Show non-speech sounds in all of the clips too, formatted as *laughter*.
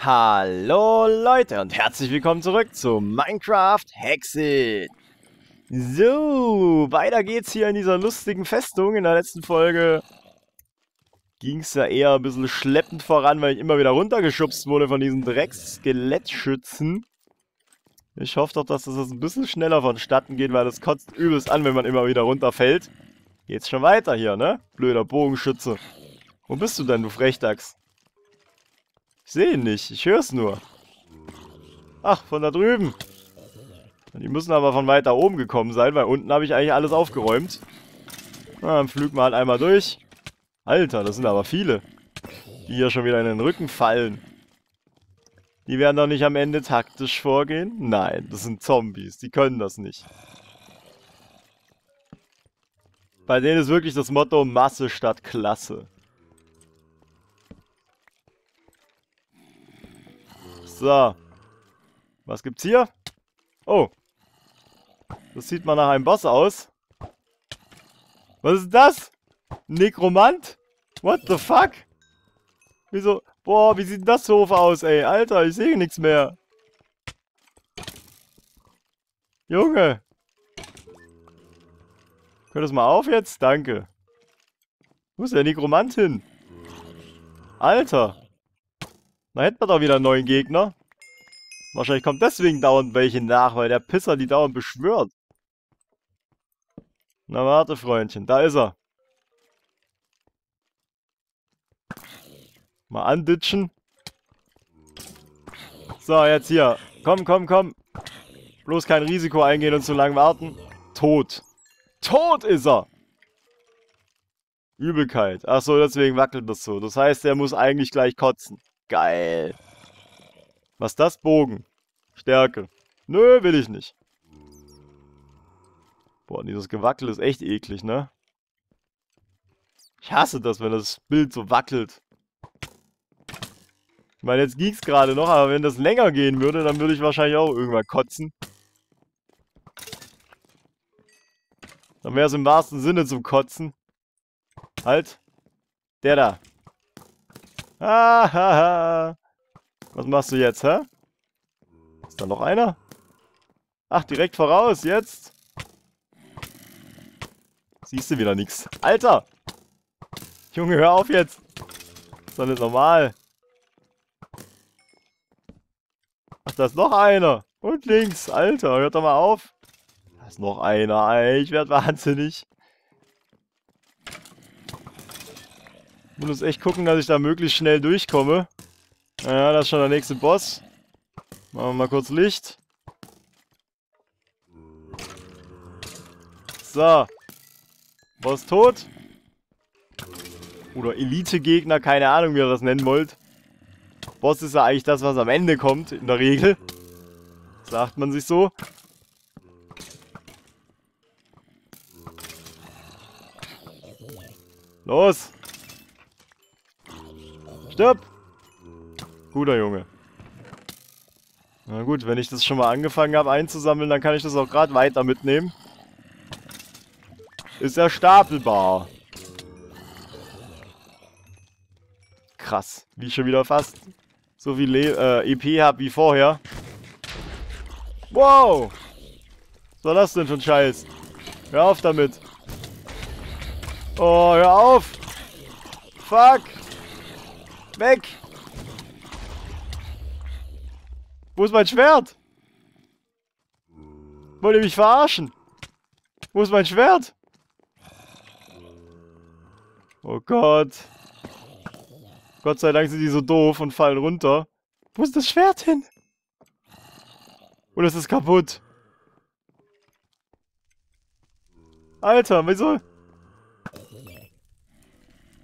Hallo Leute und herzlich willkommen zurück zu Minecraft Hexit. So, weiter geht's hier in dieser lustigen Festung. In der letzten Folge ging es ja eher ein bisschen schleppend voran, weil ich immer wieder runtergeschubst wurde von diesen Drecks-Skelettschützen. Ich hoffe doch, dass das ein bisschen schneller vonstatten geht, weil das kotzt übelst an, wenn man immer wieder runterfällt. Geht's schon weiter hier, ne? Blöder Bogenschütze. Wo bist du denn, du Frechdachs? Ich sehe ihn nicht, ich höre es nur. Ach, von da drüben. Die müssen aber von weiter oben gekommen sein, weil unten habe ich eigentlich alles aufgeräumt. Na, dann flügen wir halt einmal durch. Alter, das sind aber viele. Die hier schon wieder in den Rücken fallen. Die werden doch nicht am Ende taktisch vorgehen? Nein, das sind Zombies. Die können das nicht. Bei denen ist wirklich das Motto Masse statt Klasse. So. Was gibt's hier? Oh. Das sieht mal nach einem Boss aus. Was ist das? Nekromant? What the fuck? Wieso? Boah, wie sieht das Sofa aus, ey? Alter, ich sehe nichts mehr. Junge. Hört das mal auf jetzt? Danke. Wo ist der Nekromant hin? Alter. Da hätten wir doch wieder einen neuen Gegner. Wahrscheinlich kommt deswegen dauernd welche nach, weil der Pisser die dauernd beschwört. Na warte, Freundchen. Da ist er. Mal anditschen. So, jetzt hier. Komm, komm, komm. Bloß kein Risiko eingehen und zu lang warten. Tot. Tot ist er! Übelkeit. Achso, deswegen wackelt das so. Das heißt, er muss eigentlich gleich kotzen. Geil. Was das? Bogen. Stärke. Nö, will ich nicht. Boah, dieses Gewackel ist echt eklig, ne? Ich hasse das, wenn das Bild so wackelt. Ich meine, jetzt ging's gerade noch, aber wenn das länger gehen würde, dann würde ich wahrscheinlich auch irgendwann kotzen. Dann wäre es im wahrsten Sinne zum Kotzen. Halt. Der da. Ah, *laughs* Was machst du jetzt, hä? Ist da noch einer? Ach, direkt voraus, jetzt. Siehst du wieder nichts. Alter! Junge, hör auf jetzt. Ist doch nicht normal. Ach, da ist noch einer. Und links. Alter, hört doch mal auf. Da ist noch einer. Ey, ich werde wahnsinnig. Ich muss echt gucken, dass ich da möglichst schnell durchkomme. Naja, das ist schon der nächste Boss. Machen wir mal kurz Licht. So. Boss tot. Oder Elite-Gegner, keine Ahnung, wie ihr das nennen wollt. Boss ist ja eigentlich das, was am Ende kommt, in der Regel. Sagt man sich so. Los! Stirb! Guter Junge. Na gut, wenn ich das schon mal angefangen habe einzusammeln, dann kann ich das auch gerade weiter mitnehmen. Ist ja stapelbar. Krass, wie ich schon wieder fast so viel Le äh, EP habe wie vorher. Wow! Was war das denn für ein Scheiß? Hör auf damit. Oh, hör auf! Fuck! Weg! Wo ist mein Schwert? Wollt ihr mich verarschen? Wo ist mein Schwert? Oh Gott. Gott sei Dank sind die so doof und fallen runter. Wo ist das Schwert hin? Oder ist es kaputt? Alter, wieso?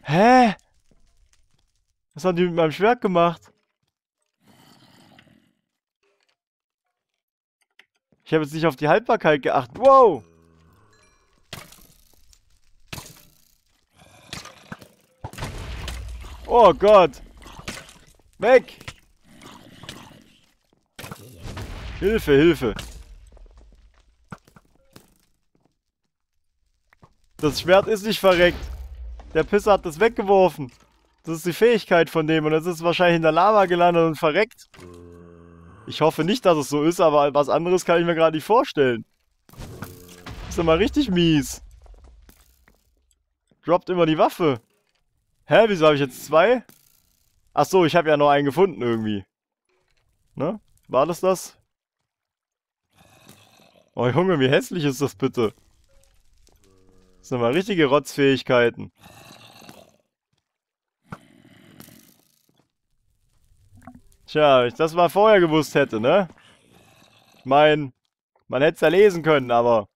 Hä? Was haben die mit meinem Schwert gemacht? Ich habe jetzt nicht auf die Haltbarkeit geachtet. Wow! Oh Gott! Weg! Hilfe, Hilfe! Das Schwert ist nicht verreckt. Der Pisser hat das weggeworfen. Das ist die Fähigkeit von dem und jetzt ist es wahrscheinlich in der Lava gelandet und verreckt. Ich hoffe nicht, dass es so ist, aber was anderes kann ich mir gerade nicht vorstellen. Ist doch mal richtig mies. Droppt immer die Waffe. Hä, wieso habe ich jetzt zwei? Ach so, ich habe ja noch einen gefunden irgendwie. Ne? War das das? Oh Junge, wie hässlich ist das bitte? Das sind mal richtige Rotzfähigkeiten. Tja, wenn ich das mal vorher gewusst hätte, ne? Ich mein, man hätte es ja lesen können, aber...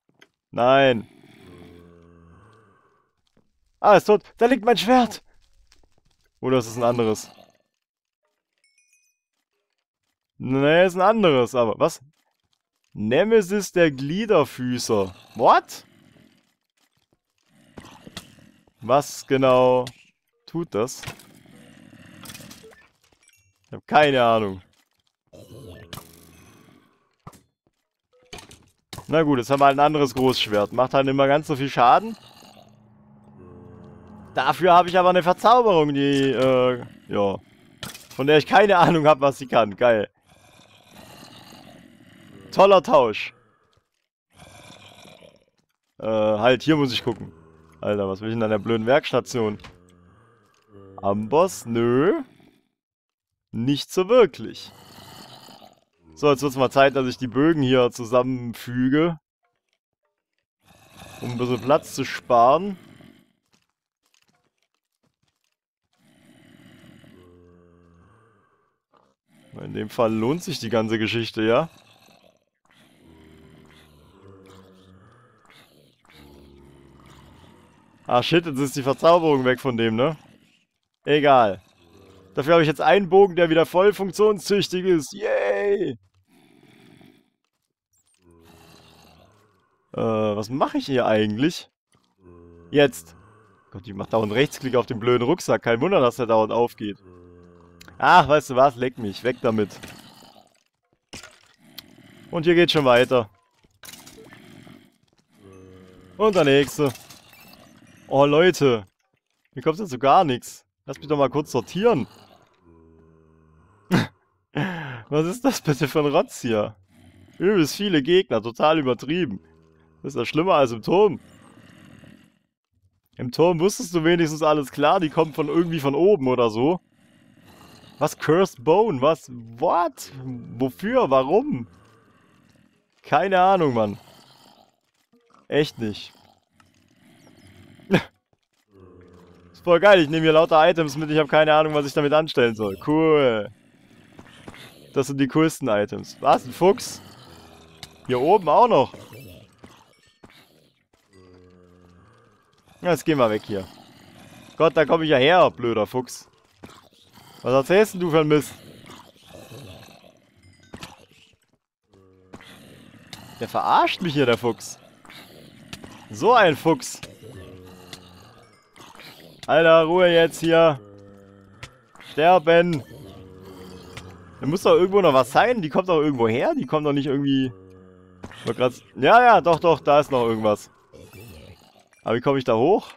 Nein. Ah, ist tot. Da liegt mein Schwert. Oder ist es ein anderes? Nee, ist ein anderes, aber was? Nemesis der Gliederfüßer. What? Was genau tut das? Ich habe keine Ahnung. Na gut, jetzt haben wir halt ein anderes Großschwert. Macht halt immer ganz so viel Schaden. Dafür habe ich aber eine Verzauberung, die, äh, ja. Von der ich keine Ahnung habe, was sie kann. Geil. Toller Tausch. Äh, halt, hier muss ich gucken. Alter, was will ich in einer blöden Werkstation? Amboss? Nö. Nicht so wirklich. So, jetzt wird es mal Zeit, dass ich die Bögen hier zusammenfüge. Um ein bisschen Platz zu sparen. In dem Fall lohnt sich die ganze Geschichte, ja? Ah shit, jetzt ist die Verzauberung weg von dem, ne? Egal. Dafür habe ich jetzt einen Bogen, der wieder voll funktionstüchtig ist. Yay! Äh, was mache ich hier eigentlich? Jetzt. Gott, ich mache dauernd Rechtsklick auf den blöden Rucksack. Kein Wunder, dass der dauernd aufgeht. Ach, weißt du was? Leck mich. Weg damit. Und hier geht schon weiter. Und der nächste. Oh, Leute. Mir kommt jetzt so gar nichts. Lass mich doch mal kurz sortieren. Was ist das bitte für ein Rotz hier? Übelst viele Gegner, total übertrieben. Das ist ja schlimmer als im Turm. Im Turm wusstest du wenigstens alles klar, die kommen von irgendwie von oben oder so. Was? Cursed Bone? Was? What? Wofür? Warum? Keine Ahnung, Mann. Echt nicht. *laughs* ist voll geil, ich nehme hier lauter Items mit, ich habe keine Ahnung, was ich damit anstellen soll. Cool. Das sind die coolsten Items. Was? Ein Fuchs? Hier oben auch noch. Jetzt gehen wir weg hier. Gott, da komme ich ja her, blöder Fuchs. Was erzählst du für ein Mist? Der verarscht mich hier, der Fuchs. So ein Fuchs. Alter, Ruhe jetzt hier. Sterben. Da muss doch irgendwo noch was sein. Die kommt doch irgendwo her. Die kommt doch nicht irgendwie... Ja, ja, doch, doch, da ist noch irgendwas. Aber wie komme ich da hoch?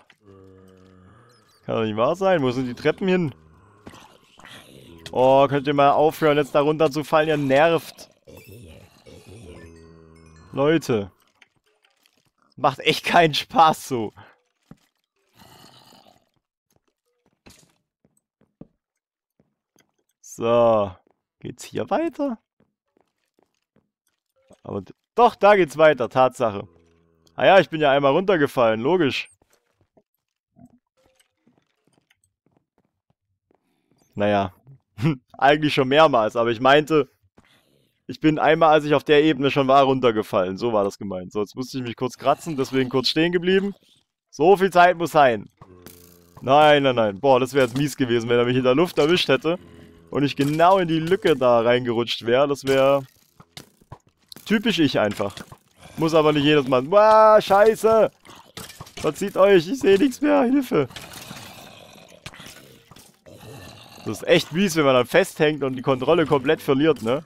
Kann doch nicht wahr sein. Wo sind die Treppen hin? Oh, könnt ihr mal aufhören, jetzt da runter zu fallen? Ihr nervt. Leute. Macht echt keinen Spaß so. So. Geht's hier weiter? Aber doch, da geht's weiter, Tatsache. Ah ja, ich bin ja einmal runtergefallen, logisch. Naja, *laughs* Eigentlich schon mehrmals, aber ich meinte, ich bin einmal, als ich auf der Ebene schon war, runtergefallen. So war das gemeint. So, jetzt musste ich mich kurz kratzen, deswegen kurz stehen geblieben. So viel Zeit muss sein. Nein, nein, nein. Boah, das wäre jetzt mies gewesen, wenn er mich in der Luft erwischt hätte. Und ich genau in die Lücke da reingerutscht wäre. Das wäre typisch ich einfach. Muss aber nicht jedes Mal. Wow, scheiße. Verzieht euch, ich sehe nichts mehr. Hilfe. Das ist echt mies, wenn man dann festhängt und die Kontrolle komplett verliert, ne?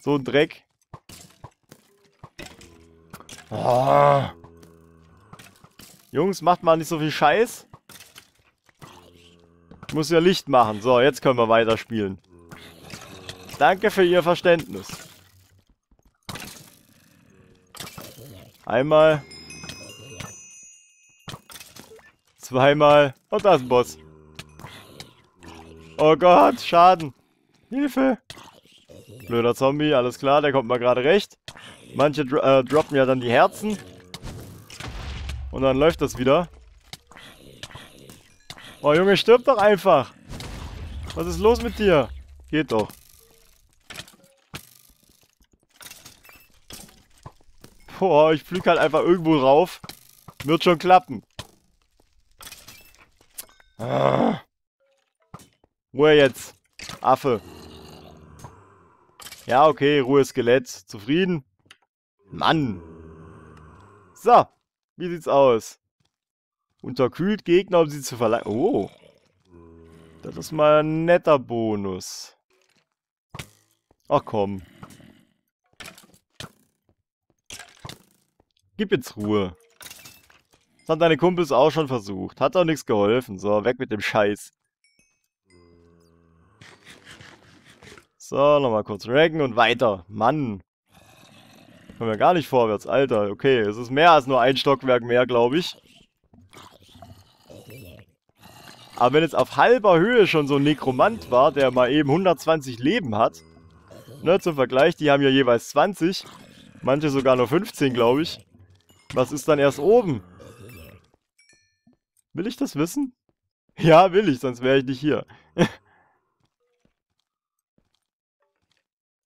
So ein Dreck. Oh. Jungs, macht mal nicht so viel Scheiß. Muss ja Licht machen. So, jetzt können wir weiterspielen. Danke für Ihr Verständnis. Einmal. Zweimal. Und da ist ein Boss. Oh Gott, Schaden. Hilfe. Blöder Zombie, alles klar, der kommt mal gerade recht. Manche dro äh, droppen ja dann die Herzen. Und dann läuft das wieder. Oh Junge, stirb doch einfach. Was ist los mit dir? Geht doch. Boah, ich flieg halt einfach irgendwo rauf. Wird schon klappen. Ah. Ruhe jetzt. Affe. Ja, okay, Ruhe Skelett. Zufrieden? Mann. So. Wie sieht's aus? Unterkühlt Gegner, um sie zu verleihen. Oh. Das ist mal ein netter Bonus. Ach komm. Gib jetzt Ruhe. Das haben deine Kumpels auch schon versucht. Hat doch nichts geholfen. So, weg mit dem Scheiß. So, nochmal kurz raggen und weiter. Mann. Kommen wir gar nicht vorwärts. Alter, okay. Es ist mehr als nur ein Stockwerk mehr, glaube ich. Aber wenn jetzt auf halber Höhe schon so ein Nekromant war, der mal eben 120 Leben hat, ne, zum Vergleich, die haben ja jeweils 20, manche sogar nur 15, glaube ich. Was ist dann erst oben? Will ich das wissen? *laughs* Ja, will ich, sonst wäre ich nicht hier. *laughs*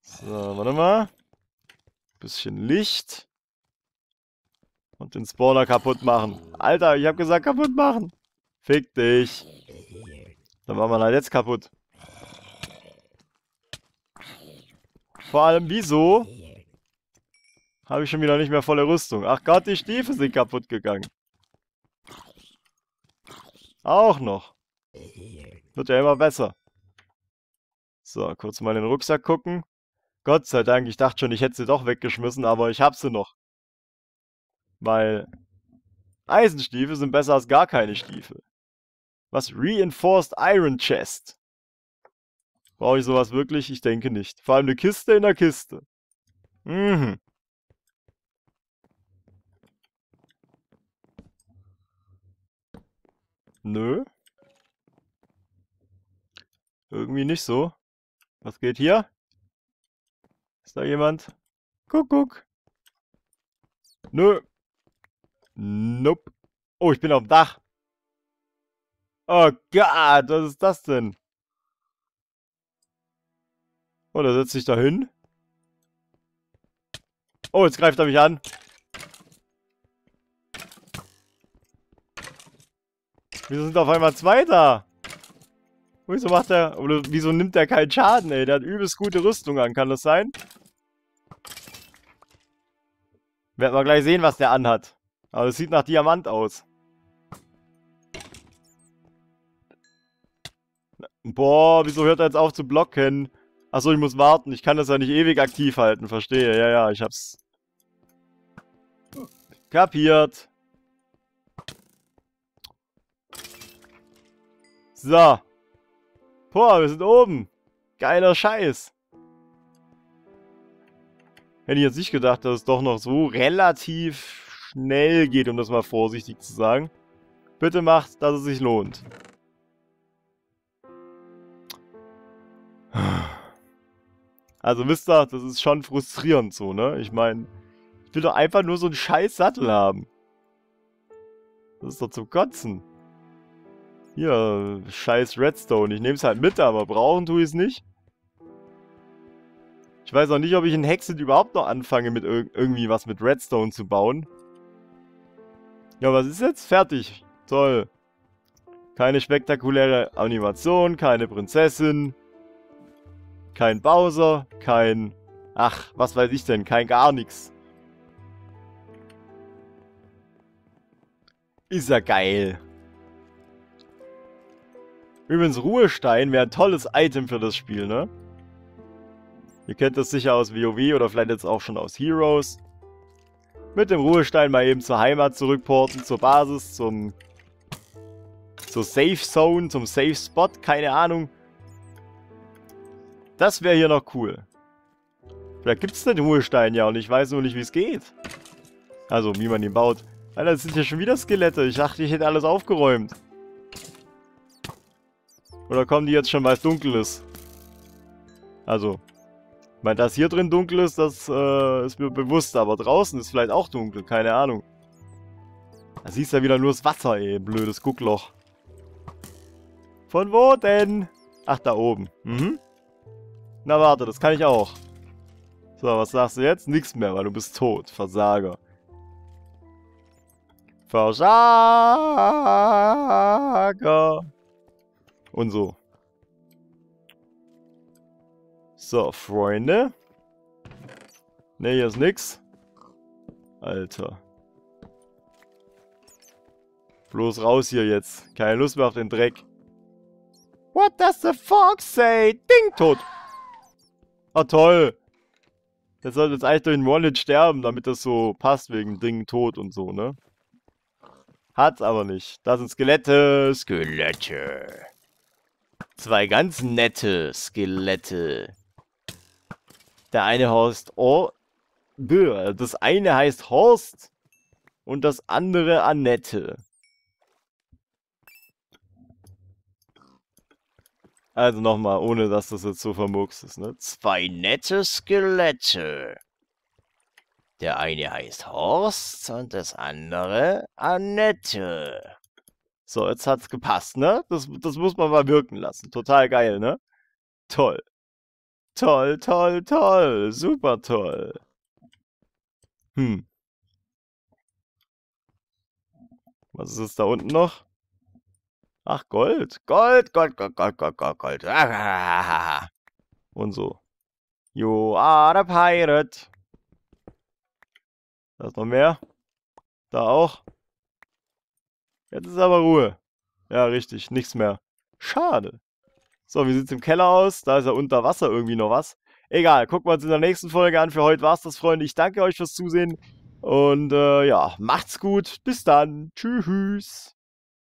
so, warte mal. Bisschen Licht. Und den Spawner kaputt machen. Alter, ich habe gesagt kaputt machen. Fick dich. Dann machen wir halt jetzt kaputt. Vor allem, wieso habe ich schon wieder nicht mehr volle Rüstung? Ach Gott, die Stiefel sind kaputt gegangen. Auch noch. Wird ja immer besser. So, kurz mal in den Rucksack gucken. Gott sei Dank, ich dachte schon, ich hätte sie doch weggeschmissen, aber ich habe sie noch. Weil Eisenstiefel sind besser als gar keine Stiefel. Was? Reinforced Iron Chest. Brauche ich sowas wirklich? Ich denke nicht. Vor allem eine Kiste in der Kiste. Mhm. Nö. Irgendwie nicht so. Was geht hier? Ist da jemand? Guck, guck. Nö. Nope. Oh, ich bin auf dem Dach. Oh Gott, was ist das denn? Oh, da setzt sich da hin. Oh, jetzt greift er mich an. Wieso sind auf einmal zwei da? Wieso macht er... Wieso nimmt er keinen Schaden, ey? Der hat übelst gute Rüstung an, kann das sein? Werden wir gleich sehen, was der anhat. Aber das sieht nach Diamant aus. Boah, wieso hört er jetzt auf zu blocken? Achso, ich muss warten. Ich kann das ja nicht ewig aktiv halten. Verstehe. Ja, ja, ich hab's... Kapiert. So. Boah, wir sind oben. Geiler Scheiß. Hätte ich jetzt nicht gedacht, dass es doch noch so relativ schnell geht, um das mal vorsichtig zu sagen. Bitte macht, dass es sich lohnt. Also wisst ihr, das ist schon frustrierend so, ne? Ich meine, ich will doch einfach nur so einen scheiß Sattel haben. Das ist doch zum Kotzen. Hier, scheiß Redstone. Ich nehme es halt mit, aber brauchen tue ich es nicht. Ich weiß auch nicht, ob ich in Hexit überhaupt noch anfange, mit ir irgendwie was mit Redstone zu bauen. Ja, was ist jetzt? Fertig. Toll. Keine spektakuläre Animation, keine Prinzessin, kein Bowser, kein... Ach, was weiß ich denn? Kein gar nichts. Ist ja geil. Übrigens, Ruhestein wäre ein tolles Item für das Spiel, ne? Ihr kennt das sicher aus WoW oder vielleicht jetzt auch schon aus Heroes. Mit dem Ruhestein mal eben zur Heimat zurückporten, zur Basis, zum zur Safe Zone, zum Safe Spot, keine Ahnung. Das wäre hier noch cool. Vielleicht gibt es den Ruhestein ja und ich weiß nur nicht, wie es geht. Also, wie man ihn baut. Alter, das sind ja schon wieder Skelette. Ich dachte, ich hätte alles aufgeräumt. Oder kommen die jetzt schon, weil es dunkel ist? Also, weil das hier drin dunkel ist, das äh, ist mir bewusst. Aber draußen ist vielleicht auch dunkel, keine Ahnung. Da siehst du ja wieder nur das Wasser, ey. Blödes Guckloch. Von wo denn? Ach, da oben. Mhm. Na warte, das kann ich auch. So, was sagst du jetzt? Nix mehr, weil du bist tot. Versager. Versager. Und so. So, Freunde. Ne, hier ist nix. Alter. Bloß raus hier jetzt. Keine Lust mehr auf den Dreck. What does the fox say? Ding, tot. Ah, toll. Der sollte jetzt eigentlich durch den Wallet sterben, damit das so passt wegen Ding, tot und so, ne? Hat's aber nicht. Da sind Skelette. Skelette. Zwei ganz nette Skelette. Der eine heißt oh, das eine heißt Horst und das andere Annette. Also nochmal, ohne dass das jetzt so vermurkst ist, ne? Zwei nette Skelette. Der eine heißt Horst und das andere Annette. So, jetzt hat's gepasst, ne? Das, das muss man mal wirken lassen. Total geil, ne? Toll. Toll, toll, toll. Super toll. Hm. Was ist da unten noch? Ach, Gold. Gold, Gold, Gold, Gold, Gold, Gold, Gold. Und so. You are a pirate. Da ist noch mehr. Da auch. Jetzt ist aber Ruhe. Ja, richtig. Nichts mehr. Schade. So, wie sieht's im Keller aus? Da ist ja unter Wasser irgendwie noch was. Egal, gucken wir uns in der nächsten Folge an. Für heute war's das, Freunde. Ich danke euch fürs Zusehen. Und äh, ja, macht's gut. Bis dann. Tschüss.